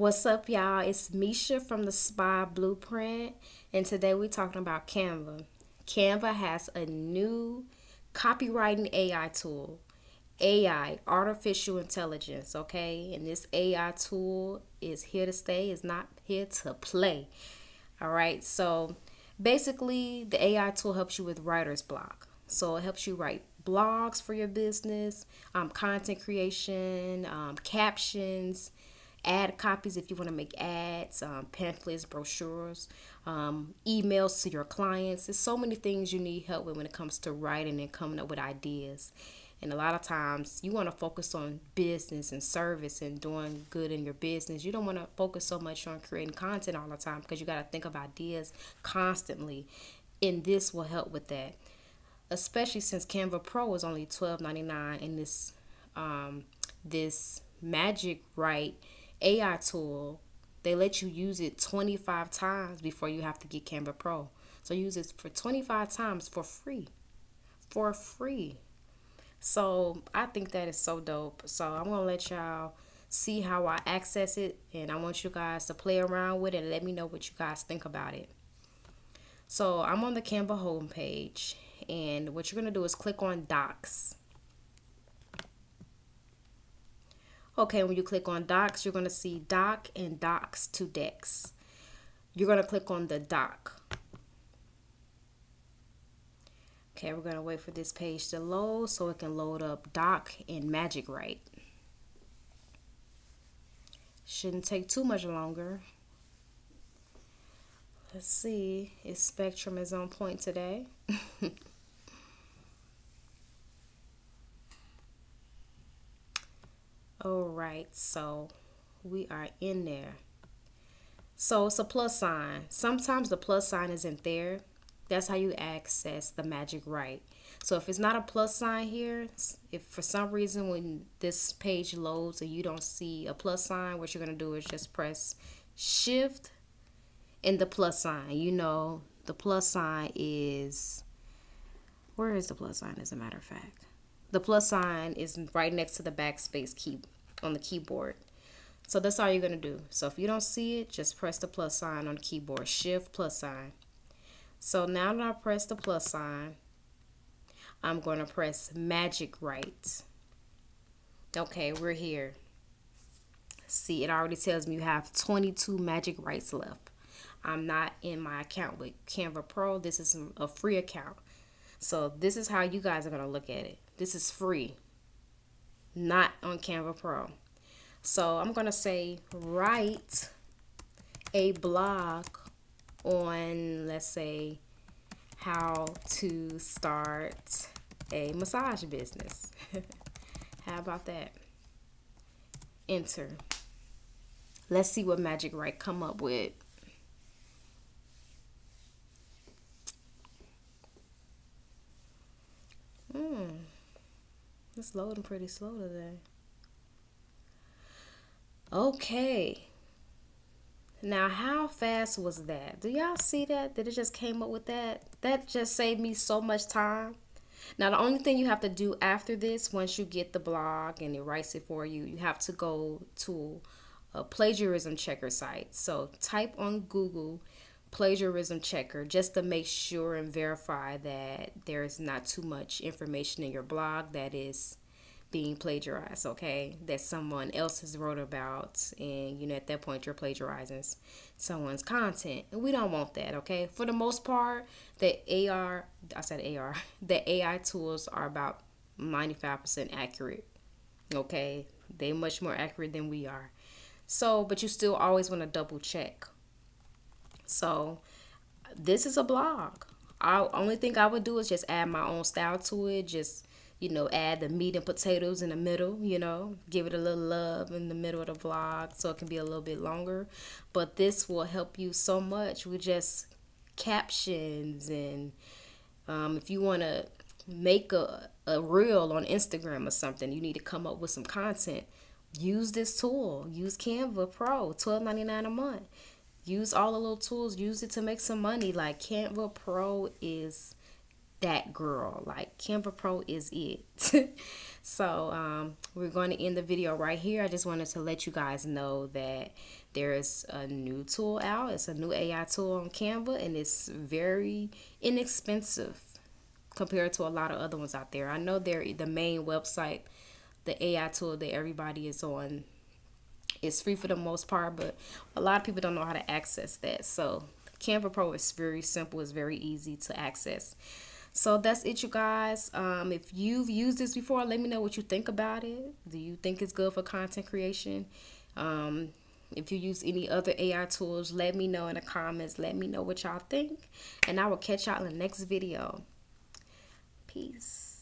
What's up, y'all? It's Misha from the Spa Blueprint, and today we're talking about Canva. Canva has a new copywriting AI tool. AI, artificial intelligence, okay? And this AI tool is here to stay, is not here to play. All right, so basically, the AI tool helps you with writer's block. So it helps you write blogs for your business, um, content creation, um, captions ad copies if you want to make ads, um, pamphlets, brochures, um, emails to your clients. There's so many things you need help with when it comes to writing and coming up with ideas. And a lot of times you want to focus on business and service and doing good in your business. You don't want to focus so much on creating content all the time because you got to think of ideas constantly. And this will help with that. Especially since Canva Pro is only $12.99 and this um, this Magic Write AI tool, they let you use it 25 times before you have to get Canva Pro. So use it for 25 times for free. For free. So I think that is so dope. So I'm going to let y'all see how I access it. And I want you guys to play around with it and let me know what you guys think about it. So I'm on the Canva homepage. And what you're going to do is click on Docs. Okay, when you click on docs, you're going to see doc and docs to decks. You're going to click on the doc. Okay, we're going to wait for this page to load so it can load up doc and Magic Write. Shouldn't take too much longer. Let's see if Spectrum is on point today. All right, so we are in there. So it's a plus sign. Sometimes the plus sign isn't there. That's how you access the Magic Write. So if it's not a plus sign here, if for some reason when this page loads and you don't see a plus sign, what you're going to do is just press shift and the plus sign. You know, the plus sign is, where is the plus sign as a matter of fact? The plus sign is right next to the backspace key on the keyboard. So that's all you're going to do. So if you don't see it, just press the plus sign on the keyboard. Shift plus sign. So now that I press the plus sign, I'm going to press Magic Write. Okay, we're here. See, it already tells me you have 22 Magic Writes left. I'm not in my account with Canva Pro. This is a free account. So this is how you guys are going to look at it. This is free, not on Canva Pro. So I'm going to say write a blog on, let's say, how to start a massage business. how about that? Enter. Let's see what Magic Write come up with. It's loading pretty slow today. Okay. Now, how fast was that? Do y'all see that? Did it just came up with that? That just saved me so much time. Now, the only thing you have to do after this, once you get the blog and it writes it for you, you have to go to a plagiarism checker site. So type on Google plagiarism checker just to make sure and verify that there is not too much information in your blog that is being plagiarized okay? That someone else has wrote about and you know at that point you're plagiarizing someone's content. And we don't want that okay? For the most part the ar i said ar the ai tools are about 95% accurate okay? They much more accurate than we are. So but you still always want to double check so this is a blog. I only thing I would do is just add my own style to it. Just you know, add the meat and potatoes in the middle. You know, give it a little love in the middle of the vlog so it can be a little bit longer. But this will help you so much with just captions and um, if you want to make a, a reel on Instagram or something, you need to come up with some content. Use this tool. Use Canva Pro, twelve ninety nine a month use all the little tools use it to make some money like canva pro is that girl. Like Canva Pro is it. so um, we're going to end the video right here. I just wanted to let you guys know that there's a new tool out. It's a new AI tool on Canva and it's very inexpensive compared to a lot of other ones out there. I know they're the main website, the AI tool that everybody is on. It's free for the most part, but a lot of people don't know how to access that. So Canva Pro is very simple. It's very easy to access. So that's it, you guys. Um, if you've used this before, let me know what you think about it. Do you think it's good for content creation? Um, if you use any other AI tools, let me know in the comments. Let me know what y'all think. And I will catch y'all in the next video. Peace.